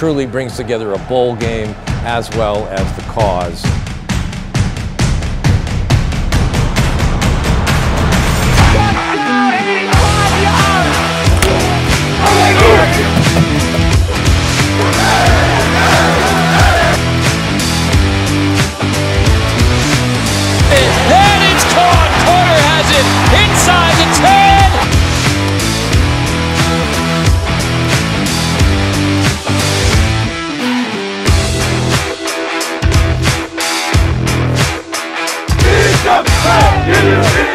truly brings together a bowl game as well as the cause. Yeah.